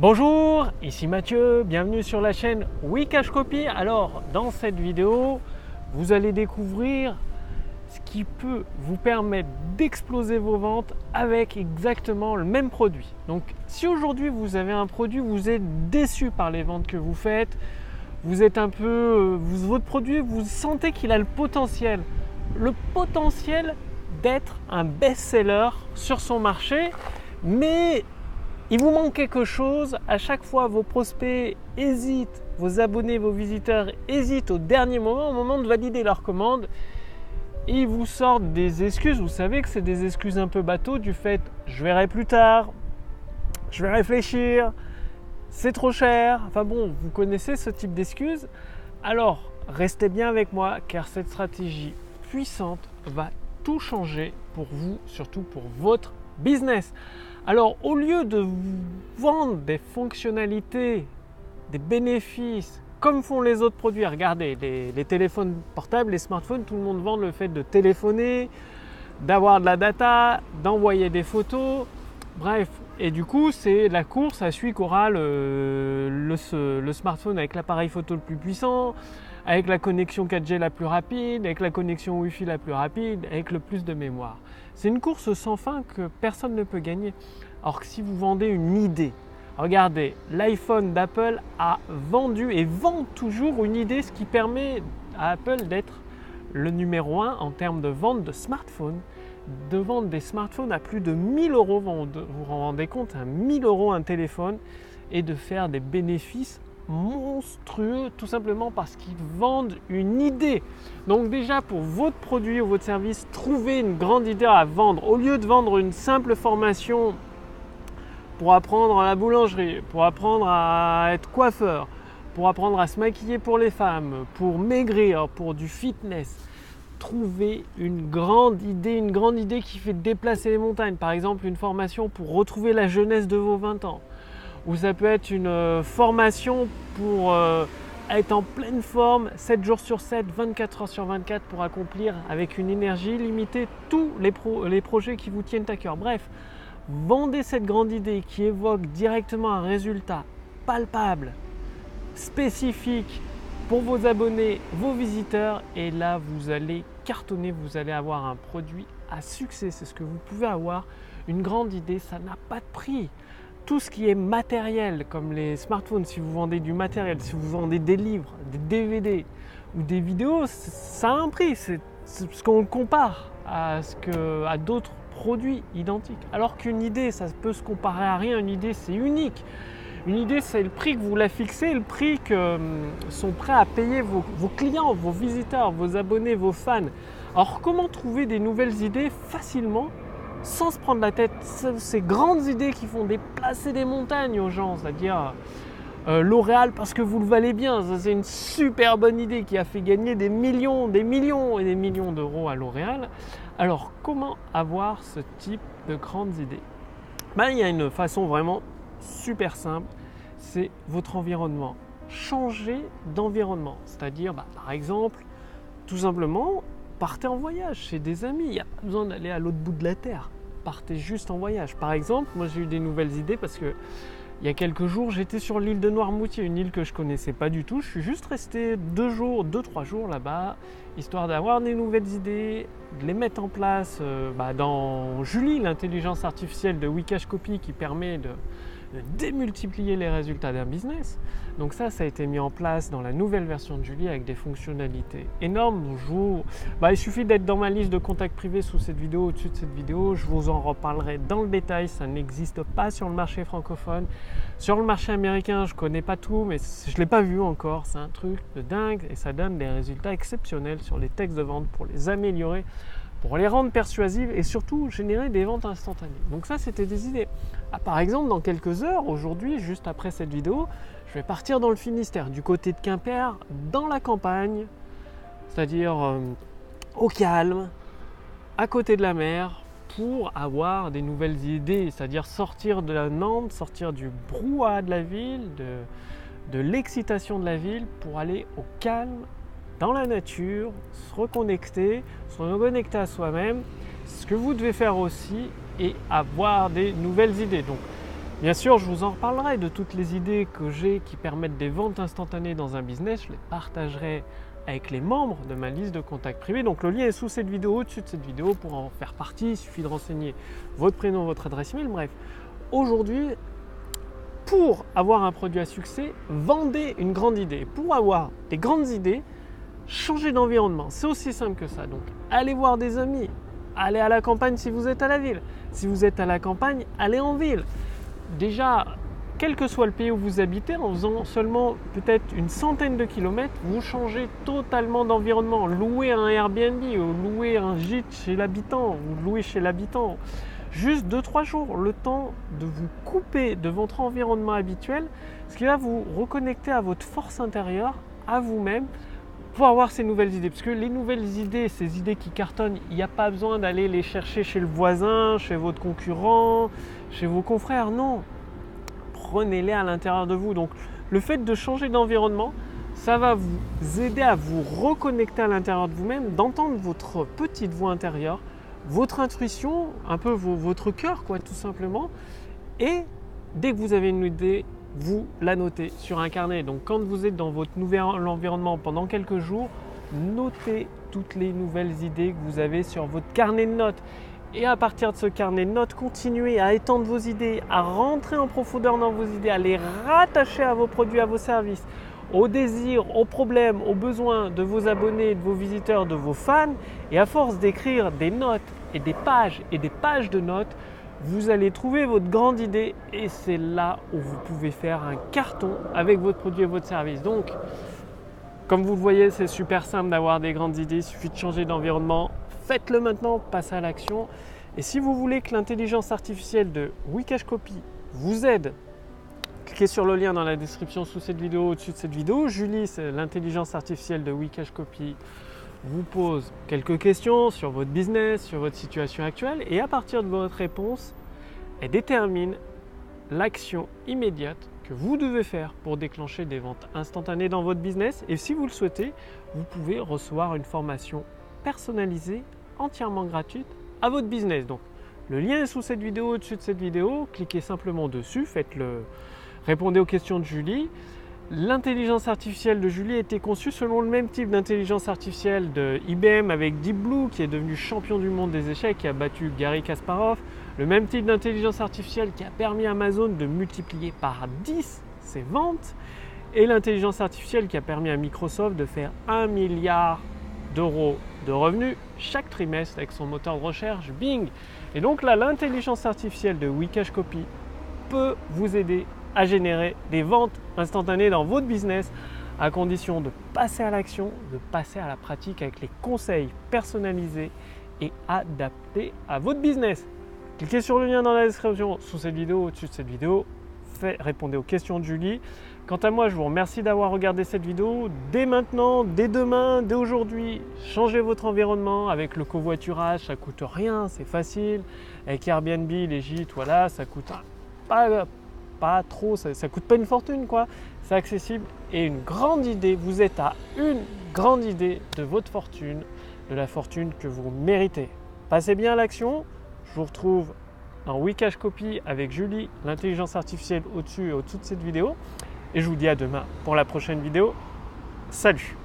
Bonjour, ici Mathieu, bienvenue sur la chaîne Wikash Copy. Alors, dans cette vidéo, vous allez découvrir ce qui peut vous permettre d'exploser vos ventes avec exactement le même produit. Donc, si aujourd'hui vous avez un produit, vous êtes déçu par les ventes que vous faites, vous êtes un peu, euh, votre produit, vous sentez qu'il a le potentiel, le potentiel d'être un best-seller sur son marché, mais il vous manque quelque chose, à chaque fois vos prospects hésitent, vos abonnés, vos visiteurs hésitent au dernier moment, au moment de valider leur commande, ils vous sortent des excuses. Vous savez que c'est des excuses un peu bateau du fait je verrai plus tard, je vais réfléchir, c'est trop cher. Enfin bon, vous connaissez ce type d'excuses. Alors, restez bien avec moi car cette stratégie puissante va tout changer pour vous, surtout pour votre business. Alors, au lieu de vendre des fonctionnalités, des bénéfices, comme font les autres produits, regardez, les, téléphones portables, les smartphones, tout le monde vend le fait de téléphoner, d'avoir de la data, d'envoyer des photos, bref. Et du coup, c'est la course à celui qui aura le smartphone avec l'appareil photo le plus puissant, avec la connexion 4G la plus rapide, avec la connexion Wi-Fi la plus rapide, avec le plus de mémoire. C'est une course sans fin que personne ne peut gagner. Alors que si vous vendez une idée, regardez, l'iPhone d'Apple a vendu et vend toujours une idée, ce qui permet à Apple d'être le numéro un en termes de vente de smartphones, de vendre des smartphones à plus de 1000 euros, vous vous rendez compte, à 1000 euros un téléphone, et de faire des bénéfices monstrueux tout simplement parce qu'ils vendent une idée. Donc déjà pour votre produit ou votre service, trouvez une grande idée à vendre. Au lieu de vendre une simple formation pour apprendre à la boulangerie, pour apprendre à être coiffeur, pour apprendre à se maquiller pour les femmes, pour maigrir, pour du fitness, trouvez une grande idée, une grande idée qui fait déplacer les montagnes. Par exemple, une formation pour retrouver la jeunesse de vos 20 ans ou ça peut être une euh, formation pour euh, être en pleine forme 7 jours sur 7, 24 heures sur 24 pour accomplir avec une énergie limitée tous les, les projets qui vous tiennent à cœur. Bref, vendez cette grande idée qui évoque directement un résultat palpable, spécifique pour vos abonnés, vos visiteurs et là vous allez cartonner, vous allez avoir un produit à succès. C'est ce que vous pouvez avoir. Une grande idée, ça n'a pas de prix tout ce qui est matériel, comme les smartphones, si vous vendez du matériel, si vous vendez des livres, des DVD ou des vidéos, ça a un prix. C'est ce qu'on compare à, ce que, à d'autres produits identiques. Alors qu'une idée, ça peut se comparer à rien. Une idée, c'est unique. Une idée, c'est le prix que vous la fixez, le prix que hum, sont prêts à payer vos, vos, clients, vos visiteurs, vos abonnés, vos fans. Alors, comment trouver des nouvelles idées facilement sans se prendre la tête. Ces grandes idées qui font déplacer des montagnes aux gens, c'est-à-dire euh, L'Oréal parce que vous le valez bien, c'est une super bonne idée qui a fait gagner des millions, des millions et des millions d'euros à L'Oréal. Alors comment avoir ce type de grandes idées? Ben, Il y a une façon vraiment super simple, c'est votre environnement. Changer d'environnement, c'est-à-dire bah, par exemple, tout simplement partez en voyage chez des amis. Il n'y a pas besoin d'aller à l'autre bout de la terre. Partez juste en voyage. Par exemple, moi j'ai eu des nouvelles idées parce que il y a quelques jours, j'étais sur l'île de Noirmoutier, une île que je connaissais pas du tout. Je suis juste resté deux jours, deux trois jours là-bas, histoire d'avoir des nouvelles idées, de les mettre en place euh, bah, dans Julie, l'intelligence artificielle de Wikash Copy qui permet de démultiplier les résultats d'un business. Donc ça, ça a été mis en place dans la nouvelle version de Julie avec des fonctionnalités énormes. Bah, il suffit d'être dans ma liste de contacts privés sous cette vidéo, au-dessus de cette vidéo. Je vous en reparlerai dans le détail. Ça n'existe pas sur le marché francophone. Sur le marché américain, je connais pas tout, mais je ne l'ai pas vu encore. C'est un truc de dingue et ça donne des résultats exceptionnels sur les textes de vente pour les améliorer pour les rendre persuasives et surtout générer des ventes instantanées. Donc ça, c'était des idées. Ah, par exemple, dans quelques heures, aujourd'hui, juste après cette vidéo, je vais partir dans le Finistère, du côté de Quimper, dans la campagne, c'est-à-dire euh, au calme, à côté de la mer, pour avoir des nouvelles idées, c'est-à-dire sortir de la Nantes, sortir du brouhaha de la ville, de, de l'excitation de la ville, pour aller au calme, dans la nature, se reconnecter, se reconnecter à soi-même. Ce que vous devez faire aussi et avoir des nouvelles idées. Donc, Bien sûr, je vous en reparlerai de toutes les idées que j'ai qui permettent des ventes instantanées dans un business. Je les partagerai avec les membres de ma liste de contacts privés. Donc le lien est sous cette vidéo, au-dessus de cette vidéo pour en faire partie. Il suffit de renseigner votre prénom, votre adresse email. Bref, aujourd'hui, pour avoir un produit à succès, vendez une grande idée. Pour avoir des grandes idées, changez d'environnement. C'est aussi simple que ça. Donc allez voir des amis, allez à la campagne si vous êtes à la ville. Si vous êtes à la campagne, allez en ville. Déjà, quel que soit le pays où vous habitez, en faisant seulement peut-être une centaine de kilomètres, vous changez totalement d'environnement. Louer un Airbnb ou louer un gîte chez l'habitant ou louer chez l'habitant. Juste 2-3 jours, le temps de vous couper de votre environnement habituel, ce qui va vous reconnecter à votre force intérieure, à vous-même, avoir ces nouvelles idées. Parce que les nouvelles idées, ces idées qui cartonnent, il n'y a pas besoin d'aller les chercher chez le voisin, chez votre concurrent, chez vos confrères. Non, prenez-les à l'intérieur de vous. Donc le fait de changer d'environnement, ça va vous aider à vous reconnecter à l'intérieur de vous-même, d'entendre votre petite voix intérieure, votre intuition, un peu votre cœur, quoi, tout simplement. Et dès que vous avez une idée, vous la notez sur un carnet. Donc quand vous êtes dans votre nouvel environnement pendant quelques jours, notez toutes les nouvelles idées que vous avez sur votre carnet de notes. Et à partir de ce carnet de notes, continuez à étendre vos idées, à rentrer en profondeur dans vos idées, à les rattacher à vos produits, à vos services, aux désirs, aux problèmes, aux besoins de vos abonnés, de vos visiteurs, de vos fans. Et à force d'écrire des notes et des pages et des pages de notes, vous allez trouver votre grande idée et c'est là où vous pouvez faire un carton avec votre produit et votre service. Donc, comme vous le voyez, c'est super simple d'avoir des grandes idées, il suffit de changer d'environnement, faites-le maintenant, passez à l'action. Et si vous voulez que l'intelligence artificielle de Wikash Copy vous aide, cliquez sur le lien dans la description sous cette vidéo, au-dessus de cette vidéo. Julie, c'est l'intelligence artificielle de Wikash Copy, vous pose quelques questions sur votre business, sur votre situation actuelle, et à partir de votre réponse, elle détermine l'action immédiate que vous devez faire pour déclencher des ventes instantanées dans votre business. Et si vous le souhaitez, vous pouvez recevoir une formation personnalisée entièrement gratuite à votre business. Donc, le lien est sous cette vidéo, au-dessus de cette vidéo. Cliquez simplement dessus, faites-le, répondez aux questions de Julie. L'intelligence artificielle de Julie a été conçue selon le même type d'intelligence artificielle de IBM avec Deep Blue, qui est devenu champion du monde des échecs, qui a battu Gary Kasparov. Le même type d'intelligence artificielle qui a permis à Amazon de multiplier par 10 ses ventes. Et l'intelligence artificielle qui a permis à Microsoft de faire 1 milliard d'euros de revenus chaque trimestre avec son moteur de recherche Bing. Et donc là, l'intelligence artificielle de Wikash peut vous aider à générer des ventes instantanées dans votre business à condition de passer à l'action, de passer à la pratique avec les conseils personnalisés et adaptés à votre business. Cliquez sur le lien dans la description sous cette vidéo, au-dessus de cette vidéo. répondez aux questions de Julie. Quant à moi, je vous remercie d'avoir regardé cette vidéo. Dès maintenant, dès demain, dès aujourd'hui, changez votre environnement avec le covoiturage, ça coûte rien, c'est facile. Avec Airbnb, les gîtes, voilà, ça coûte pas, pas trop, ça, ça coûte pas une fortune quoi. C'est accessible et une grande idée. Vous êtes à une grande idée de votre fortune, de la fortune que vous méritez. Passez bien à l'action. Je vous retrouve en Wikash Copy avec Julie, l'intelligence artificielle au-dessus et au-dessous de cette vidéo. Et je vous dis à demain pour la prochaine vidéo. Salut